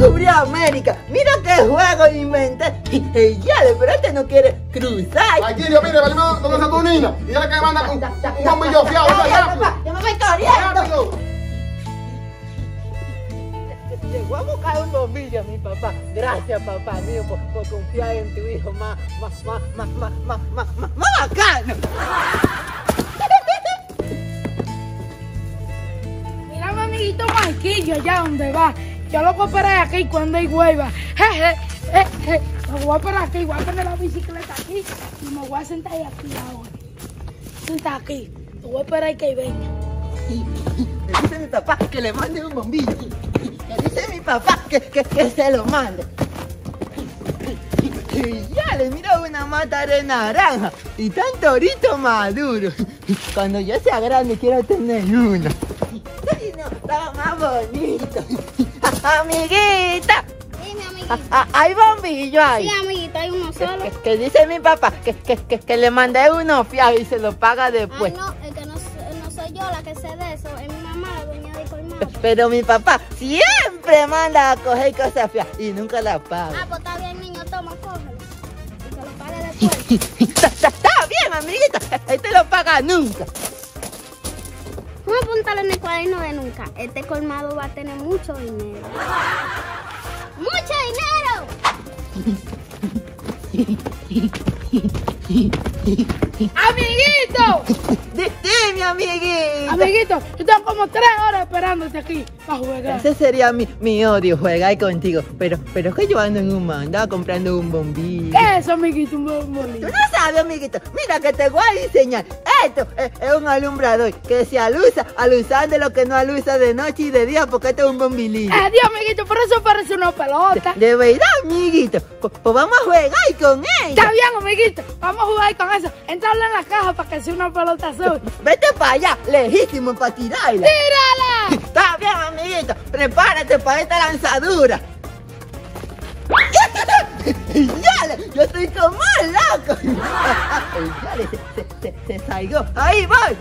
descubrí América. Mira qué juego inventé. Y ya, pero este no quiere cruzar. Aquilio, mire, venimos donde está tu niña. Y dile que manda un, un bombillo fiado. Ya, ya, rápido. yo me voy corriendo. Rápido. Le voy a buscar un bombillo a mi papá. Gracias, papá mío, por, por confiar en tu hijo más, más, más, más, más, más, más, más, más bacano. Mira, mi amiguito Marquillo, allá donde va. Yo lo voy a esperar aquí cuando hay hueva. Jeje, eh, Lo voy a esperar aquí, voy a poner la bicicleta aquí y me voy a sentar aquí ahora. Sentar aquí. Lo voy a esperar que venga. Le dice mi papá que le mande un bombillo. Le dice mi papá que, que, se lo mande. Y ya le miro una mata de naranja y tan torito maduro. Cuando yo sea grande quiero tener uno. Ay, no, estaba más bonito. Amiguita, Dime, amiguito. ah, hay bombillo ahí. Sí, amiguito, hay uno Que, solo. que- que dice mi papá que, que, que, que le mandé uno fiado y se lo paga Ay, después. no, es que no, no soy yo la que sé de eso. Es mi mamá, la dueña de colmado. Pero mi papá siempre manda a coger cosas feas y nunca las Ah, paga. pues está bien, niño, toma, cógelo. Y se lo pague después. Está, está- está bien, amiguita. Él te lo paga nunca. A apuntarlo en el cuaderno de nunca. Este colmado va a tener mucho dinero. ¡Mucho dinero! ¡Amiguito! Di- Dime, amiguita. Amiguito, yo tengo como tres horas esperándote aquí para jugar. Ese sería mi, mi odio, jugar contigo. Pero, pero es que yo ando en un mandado comprando un bombillo. ¿Qué es eso, amiguito? Un Tú bolito. no sabes, amiguito. Mira que te voy a enseñar. Esto es, es un alumbrador que se alusa alusando lo que no alusa de noche y de día porque esto es un bombilillo. Adiós, amiguito, por eso parece una pelota. De verdad, amiguito. Pues, pues vamos a jugar con ella. Está bien, amiguito. Vamos a jugar con eso. Entrarle en la caja para que sea una pelota azul. Vete para allá, legítimo para tirarla. ¡Tírala! Está bien, amiguito. Prepárate para esta lanzadura. ¡Yale! Yo estoy como loco. ¡Yale! Se, se, se, se salgó. Ahí voy.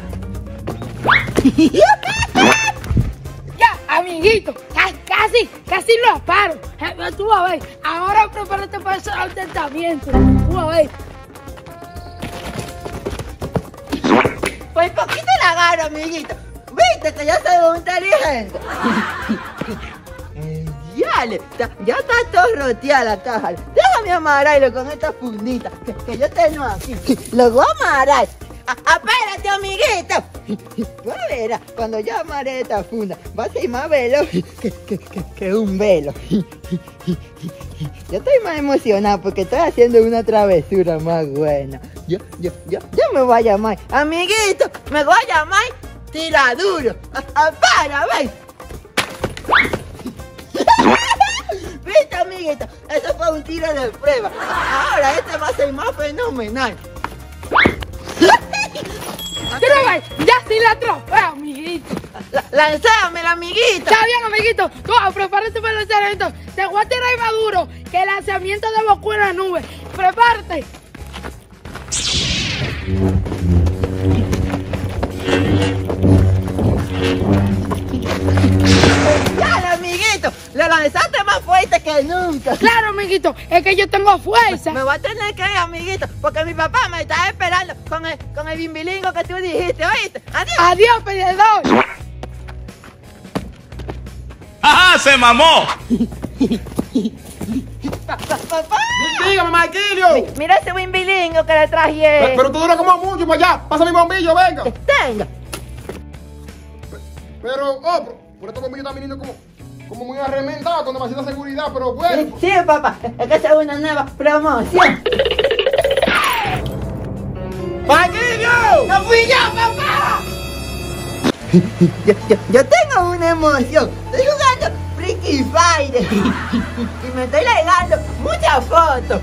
Ya, amiguito. ca- Casi, casi lo paro. Eh, Tú a ver. Ahora prepárate para ese altentamiento. Tú a ver. Pues poquito la agarro, amiguito. Viste que yo soy muy inteligente. Ya, ya está todo roteada la caja. Déjame amarrarlo con esta fundita que, que yo tengo aquí. Lo voy a amarrar. A- ¡Apérate, amiguito! Tú cuando yo amarre esta funda, va a ser más veloz que, un velo. Yo estoy más emocionado porque estoy haciendo una travesura más buena. Yo, yo, yo, yo me voy a llamar, amiguito, me voy a llamar Tiraduro. Para, ven. ¿Viste, amiguito? Eso fue un tiro de prueba. Ahora este va a ser más fenomenal. ¡Trova! ¡Ya cilantro! ¡Ah, amiguito! La, ¡Lanzámela, la amiguito! ¡Está bien, amiguito! Prepárate para el lanzamiento de Guatera y Maduro, que el lanzamiento de Moscú en la nube. ¡Prepárate! Claro, amiguito. Es que yo tengo fuerza. Me voy a tener que ir, amiguito, porque mi papá me está esperando con el, con el bimbilingo que tú dijiste, ¿oíste? Adiós. Adiós, perdedor. ¡Ajá! ¡Se mamó! Papá. Dígame, Marquilio. Mira ese bimbilingo que le Pero, traje. pero tú duras como mucho para allá. Pasa mi bombillo, venga. Tenga. Pero, oh, pero, pero este bombillo está viniendo como, como muy arremendado, con demasiada seguridad, pero bueno. Sí, papá, es que es una nueva promoción. ¡Marquilio! ¡No fui yo, papá! Yo, yo, yo tengo una emoción. Estoy jugando Freaky Fire y me estoy legando muchas fotos.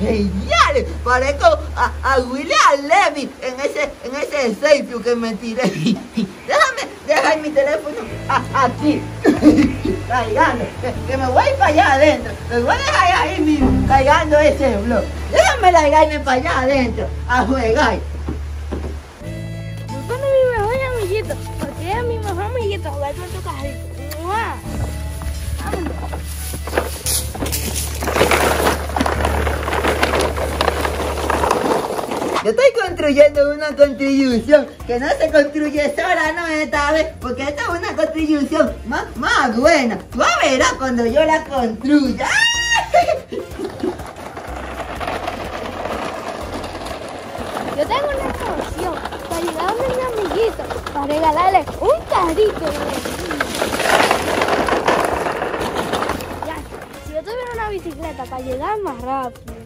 ¡Genial! Parezco a, a William Levy en ese, en ese selfie que me tiré. Déjame dejar mi teléfono a- aquí. Cargando. Que, me voy para allá adentro. Me voy a dejar ahí mismo cargando ese blog. Déjame largarme para allá adentro a jugar. Tú eres mi mejor amiguito. Porque eres mi mejor amiguito. Jugar con tu. ¡Mua! Construyendo una contribución que no se construye sola, no esta vez, porque esta es una contribución más, más buena. Tú verás cuando yo la construya. Yo tengo una solución para ayudar a mi amiguito, para regalarle un carrito Ya, si yo tuviera una bicicleta para llegar más rápido.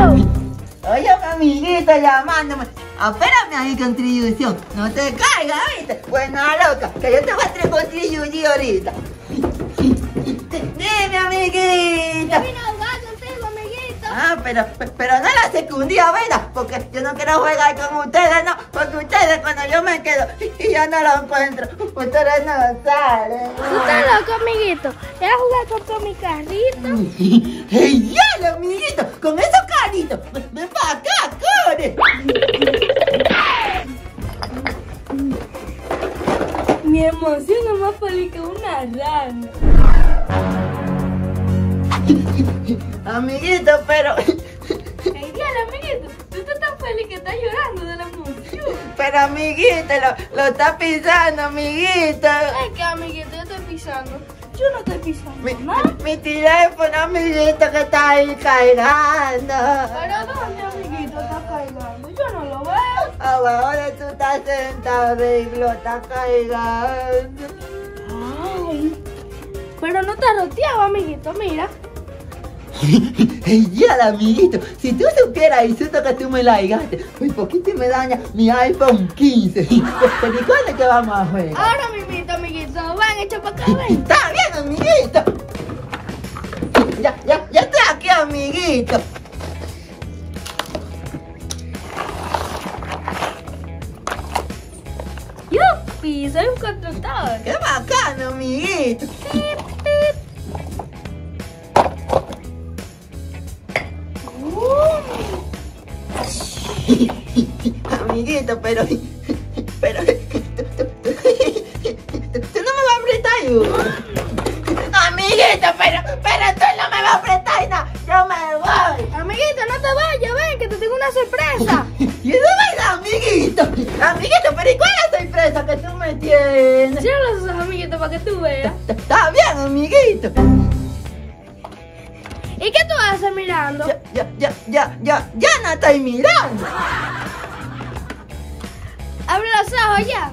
Oye, mi amiguito llamándome. Espérame ahí, contribución. No te caigas, ¿viste? Buena loca, que yo te voy a contribuir ahorita. Dime, amiguita. Vine a jugar contigo, amiguito. Ah, pero, pero no la secundía, ¿verdad? Porque yo no quiero jugar con ustedes, no. Porque ustedes cuando yo me quedo y yo no lo encuentro, ustedes no salen. ¿Tú estás loco, amiguito? ¿Quieres jugar con todo mi carrito? ¡Ey, ya, amiguito! ¡Con esos caritos! ¡Ven para acá, corre! Mi emoción es más feliz que una rana. Amiguito, pero... Ey, diablo, amiguito, tú estás tan feliz que estás llorando de la emoción. Pero, amiguito, lo, lo está pisando, amiguito. Es que, amiguito, pisando. Yo no estoy pisando Mi, nada. mi teléfono, amiguito, que está ahí cargando. ¿Pero dónde, amiguito, está cargando? Yo no lo veo. Ahora tú estás sentado y lo está cargando. Ay, pero no te ha roteado, amiguito, mira. Ya, amiguito, si tú supieras el susto que tú me la llegaste, por poquito me daña mi iPhone 15. Pero ¿y cuándo que vamos a jugar? Ahora mismito, van, echa para acá, ven. Está bien, amiguito. Ya, ya, ya estoy aquí, amiguito. Yupi, soy un constructor. Qué bacano, amiguito. Amiguito, pero... Pero... nada. Yo me voy. Amiguito, no te vayas, ven, que te tengo una sorpresa. Y eso es verdad, amiguito. Amiguito, pero ¿y cuál es la sorpresa que tú me tienes? Cierra los ojos, amiguito, para que tú veas. Está bien, amiguito. ¿Y qué tú haces mirando? Ya, ya, ya, ya, ya, ya no estoy mirando. Abre los ojos ya.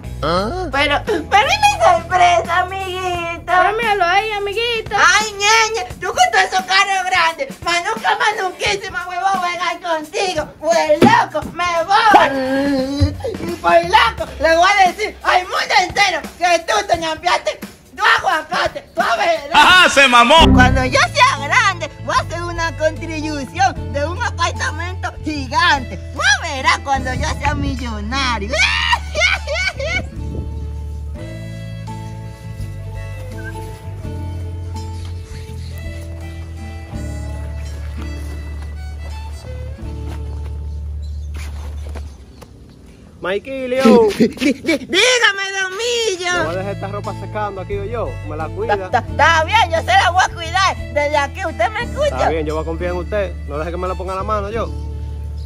Pero, pero ¿y mi sorpresa, amiguito? Pero míralo ahí, amiguito. Ay, ñeñe, tú con todos esos carros grandes, manuca, manuquísima, huevo, voy a jugar contigo. Pues loco, me voy. Y por loco, le voy a decir al mundo entero que tú te ñampeaste tu aguacate, tú a ver. ¡Ajá, se mamó! Cuando yo sea grande, voy a hacer una contribución de un apartamento gigante. Tú verás cuando yo sea millonario. Mikey, Leo, Dí- dí- Dígame, Don no Millo. voy a dejar esta ropa secando aquí o yo. Me la cuida. Está bien, yo se la voy a cuidar. Desde aquí, ¿usted me escucha? Está bien, yo voy a confiar en usted. No deje que me la ponga la mano yo.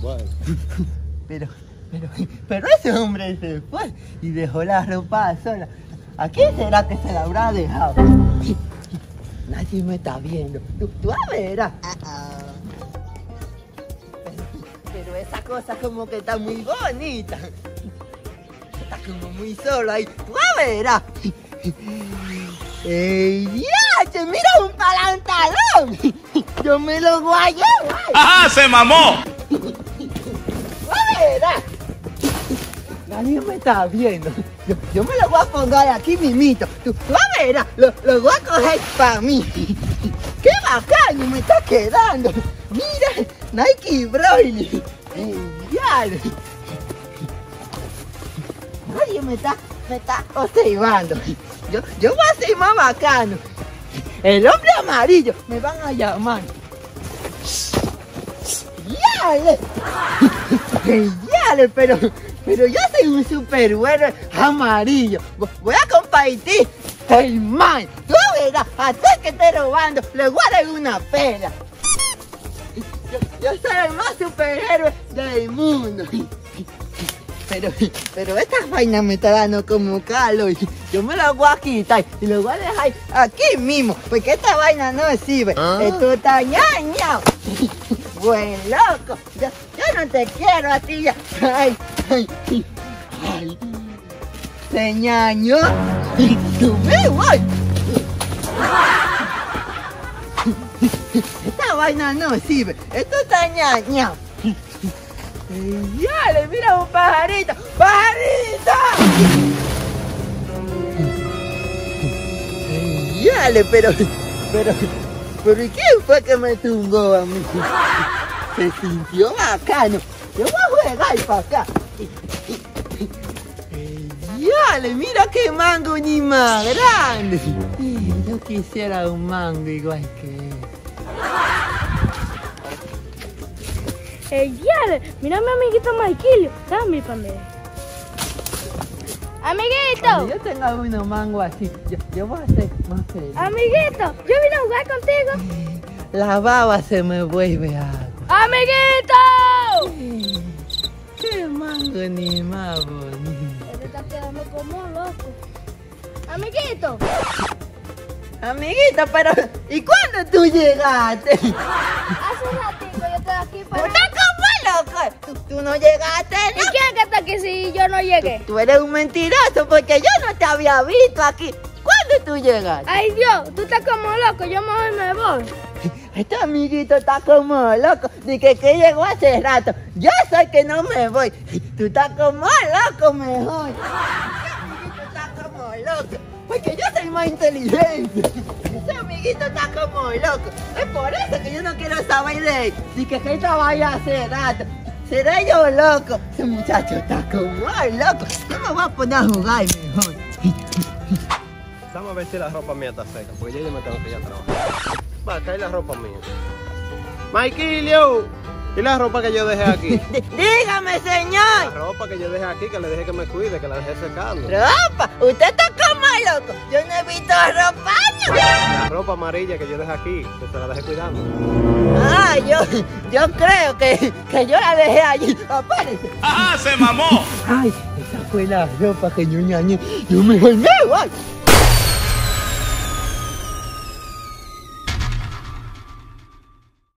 Bueno. Pero, pero, pero ese hombre se fue y dejó la ropa sola. ¿A quién será que se la habrá dejado? Nadie me está viendo. Tú, tú a verás. Pero, pero esa cosa como que está muy bonita. Está como muy solo ahí. Tú a verás. ¡Ey, ya! ¡Mira un palantalón! Yo me lo voy a llevar. ¡Ajá, se mamó! ¡Fuera! Nadie me está viendo. Yo, yo me lo voy a poner aquí mimito. Tú, a ver, lo, lo voy a coger para mí. ¡Qué bacano me está quedando! Mira, Nike Broily. Genial. Nadie me está, me está observando. Yo, yo voy a ser más bacano. El hombre amarillo me van a llamar. ¡Yale! ¡Yale! Pero, pero yo soy un superhéroe amarillo. Vo- Voy a compartir el man. Tú verás, hasta que esté robando, le a dar una pela. Yo, soy el más superhéroe del mundo. Pero, pero esta vaina me está dando como calor. Yo me la voy a quitar y lo voy a dejar aquí mismo. Porque esta vaina no sirve. Esto está ñañao. Buen loco. Yo, yo no te quiero a ti ya. Ay, ay, ay. Se ñañó. Tú me voy. Esta vaina no sirve. Esto está ñañao. ¡Ya! ¡Le mira un pajarito! ¡Pajarito! ¡Yale! Pero, pero, pero ¿y quién fue que me tumbó a mí? Se sintió bacano. Yo voy a jugar para acá. ¡Yale! Mira qué mango ni más grande. Yo quisiera un mango igual que ya, mira a mi amiguito Maikilio. Dame para mí. Cuando Amiguito, yo tenga unos mangos así, yo, yo voy a ser más feliz. Amiguito, yo vine a jugar contigo. La baba se me vuelve agua. ¡Amiguito! Qué mango ni más bonito. Este está quedando como loco. Amiguito, Amiguita, pero ¿y cuándo tú llegaste? hace ratito yo estoy aquí ¿Tú para... ¿Tú, no llegaste, ¿Y no? quién es que está aquí si yo no llegué? Tú eres un mentiroso porque yo no te había visto aquí. ¿Cuándo tú llegaste? Ay, Dios, tú estás como loco. Yo mejor me voy. Este amiguito está como loco. Dice que llegó hace rato. Yo soy que no me voy. Tú estás como loco mejor. Ese amiguito está como loco. Porque yo soy más inteligente. Ese amiguito está como loco. Es por eso que yo no quiero saber de él. Dice que esta vaya hace rato. Seré yo loco. Ese muchacho está como loco. Yo me voy a poner a jugar mejor. Vamos a ver si la ropa mía está seca, porque ya yo me tengo que ir a trabajar. Va, cae la ropa mía. Maikilio, ¿y la ropa que yo dejé aquí? Dígame, La señor. ropa que yo dejé aquí, que le dejé que me cuide, que la dejé secando. Ropa, usted está loco. Yo no he visto ropa. La ropa amarilla que yo dejé aquí, que se la dejé cuidando. Ah, yo, yo creo que, que yo la dejé allí. Apárese. ¡Ajá! ¡Se mamó! Ay, esa fue la ropa que yo ñañé. Yo me voy.